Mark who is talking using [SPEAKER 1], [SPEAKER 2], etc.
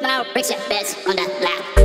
[SPEAKER 1] now, bricks your beds on the lap.